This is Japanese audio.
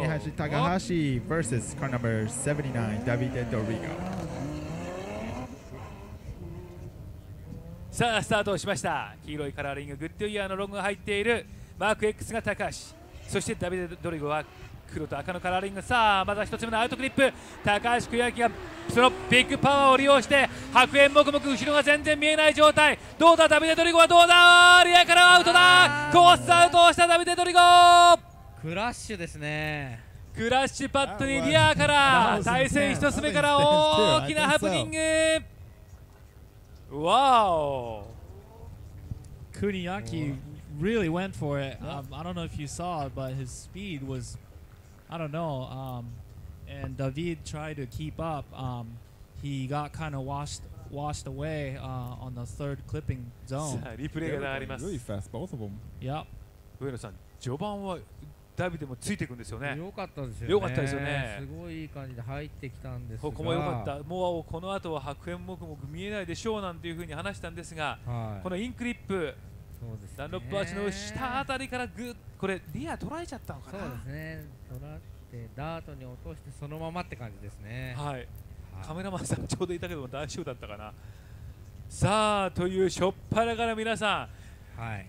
Tonihashi Takahashi versus car number 79 Davide Dorigo. さあスタートしました。黄色いカラーリンググッドイヤーのロゴが入っているマーク X が高橋。そしてダビデ・ドリゴは黒と赤のカラーリング。さあまずは1つ目のアウトクリップ。高橋邦明がそのビッグパワーを利用して白煙もくもく後ろが全然見えない状態。どうだ？ダビデ・ドリゴはどうだ？リアからアウトだ。コースアウトをしたダビデ・ドリゴクラッシュですねクラッシュパッドにリアから対戦1つ目から大きなハプニングわお Kuniaki really went for it. Um, I don't know if you saw it, but his speed was, I don't know. Um, and David tried to keep up. Um, he got kind of washed washed away uh, on the third clipping さ zone. あリプレイが流れます Really fast, both of them. Yep. 上野さん序盤はダビデもついていくんですよね。良かったですよね。良かったですよね。すごいいい感じで入ってきたんですが。ここも良かった。もうこの後は白煙もくもく見えないでしょうなんていうふうに話したんですがはい。このインクリップ。そうですね。ダンロップアーチの下あたりからグッ。これリア捉えちゃったのかそうなですね。取らってダートに落としてそのままって感じですね。はい。はい。カメラマンさんちょうどいたけども大丈夫だったかな？さあというしょっぱなから皆さん。はい